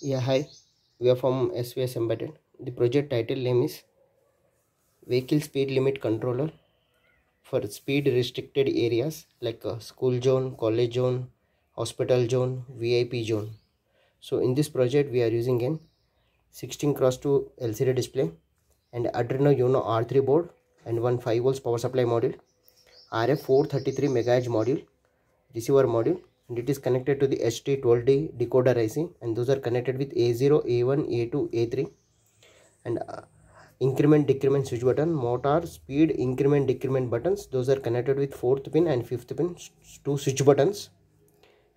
Yeah, hi. We are from SVS Embedded. The project title name is Vehicle Speed Limit Controller for speed restricted areas like uh, school zone, college zone, hospital zone, VIP zone. So in this project, we are using an 16 cross 2 LCD display and Arduino Uno R3 board and one 5 volts power supply module, RF 433 MHz module, receiver module and it is connected to the HT12D decoder IC and those are connected with A0, A1, A2, A3 and uh, increment decrement switch button motor speed increment decrement buttons. Those are connected with fourth pin and fifth pin two switch buttons.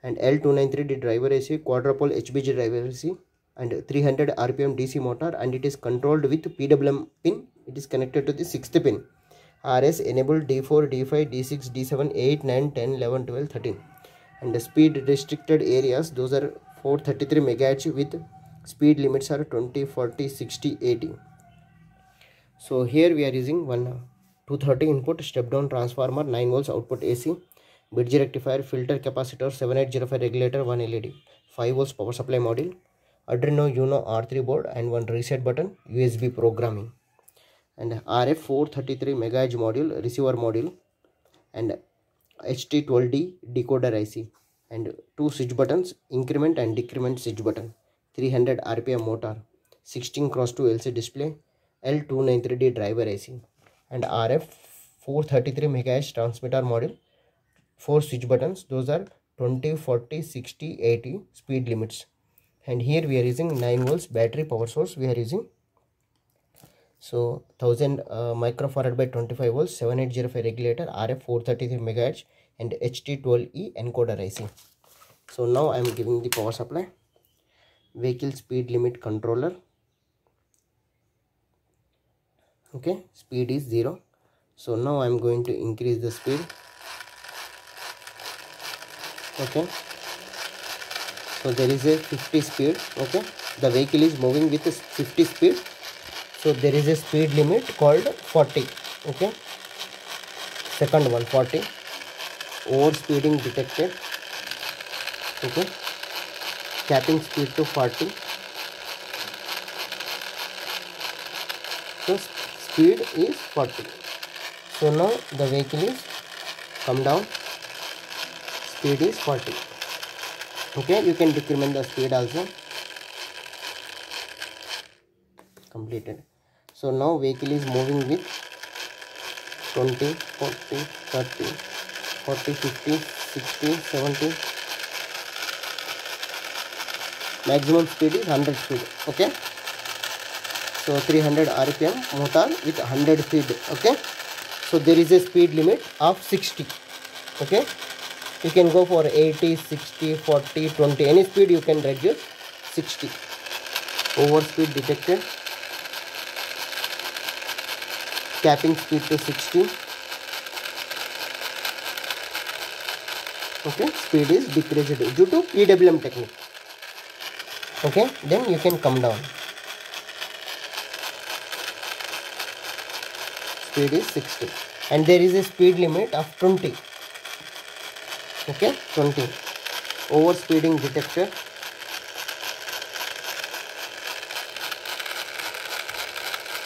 And L293D driver AC quadrupole HBG driver AC and 300 rpm dc motor. And it is controlled with pwm pin. It is connected to the sixth pin. Rs enabled d4 d5 d6 d7 8 9 10 11 12 13 and the speed restricted areas those are 433 megahertz with speed limits are 20 40 60 80 so here we are using one 230 input step down transformer 9 volts output ac bridge rectifier filter capacitor 7805 regulator one led 5 volts power supply module Arduino Uno R3 board and one reset button, USB programming. And RF 433 megahertz module, receiver module and HT12D decoder IC and two switch buttons, increment and decrement switch button, 300 RPM motor, 16 cross 2 LC display, L293D driver IC and RF 433 MHz transmitter module, four switch buttons, those are 20, 40, 60, 80 speed limits. And here we are using 9 volts battery power source. We are using so 1000 uh, microfarad by 25 volts 7805 regulator rf 433 megahertz and ht12e encoder ic so now i am giving the power supply. Vehicle speed limit controller. Okay speed is zero. So now i am going to increase the speed. Okay. So there is a 50 speed. Okay. The vehicle is moving with 50 speed so there is a speed limit called 40 okay? Second one 40 over speeding detected okay? Capping speed to 40 so speed is 40 so now the vehicle is come down. Speed is 40 okay you can decrement the speed also. Completed so now vehicle is moving with 20 40 30 40 50 60 70 maximum speed is 100 speed okay so 300 rpm motor with 100 speed okay so there is a speed limit of 60 okay you can go for 80 60 40 20 any speed you can reduce 60 over speed detected capping speed to 60 okay speed is decreased due to pwm technique. Okay then you can come down. Speed is 60 and there is a speed limit of 20 okay 20 over speeding detector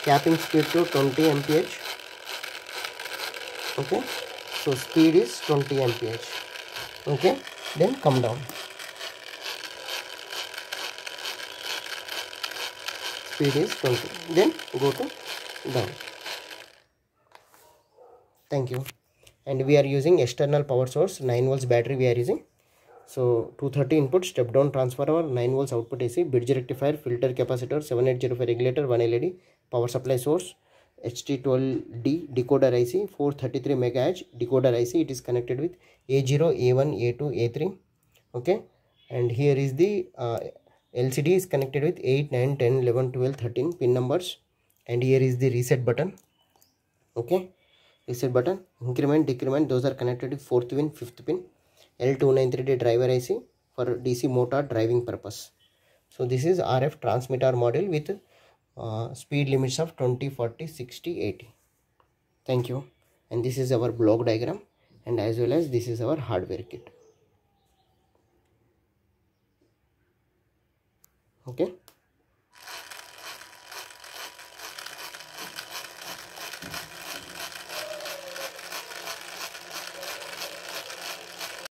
capping speed to 20 mph okay so speed is 20 mph okay then come down speed is 20 then go to down thank you and we are using external power source 9 volts battery we are using so 230 input step down transformer 9 volts output AC bridge rectifier filter capacitor 7805 regulator 1 LED power supply source HT12D decoder IC 433 megahertz decoder IC it is connected with A0 A1 A2 A3 okay? And here is the uh, LCD is connected with 8 9 10 11 12 13 pin numbers. And here is the reset button. Okay? Reset button. Increment decrement those are connected with fourth pin fifth pin. L293d driver ic for dc motor driving purpose. So this is rf transmitter module with uh, speed limits of 20 40 60 80 thank you. And this is our block diagram and as well as this is our hardware kit. Okay